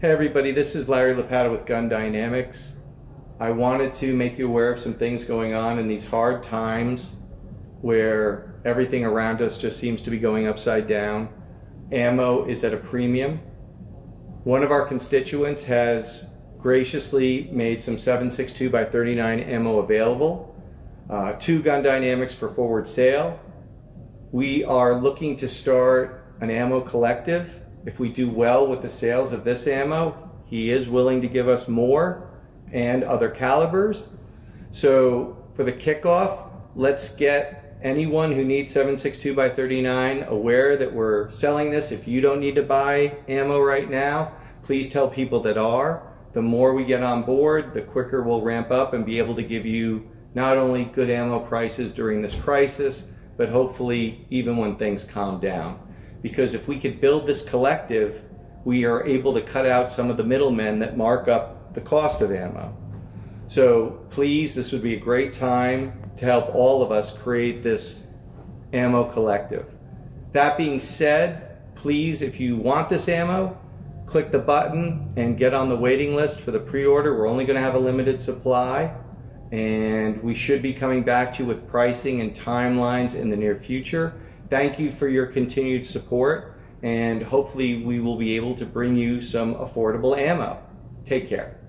Hey everybody, this is Larry Lapata with Gun Dynamics. I wanted to make you aware of some things going on in these hard times where everything around us just seems to be going upside down. Ammo is at a premium. One of our constituents has graciously made some 7.62 by 39 ammo available. Uh, to Gun Dynamics for forward sale. We are looking to start an ammo collective. If we do well with the sales of this ammo, he is willing to give us more and other calibers. So for the kickoff, let's get anyone who needs 7.62 by 39 aware that we're selling this. If you don't need to buy ammo right now, please tell people that are. The more we get on board, the quicker we'll ramp up and be able to give you not only good ammo prices during this crisis, but hopefully even when things calm down. Because if we could build this collective, we are able to cut out some of the middlemen that mark up the cost of ammo. So please, this would be a great time to help all of us create this ammo collective. That being said, please, if you want this ammo, click the button and get on the waiting list for the pre-order. We're only going to have a limited supply and we should be coming back to you with pricing and timelines in the near future. Thank you for your continued support and hopefully we will be able to bring you some affordable ammo. Take care.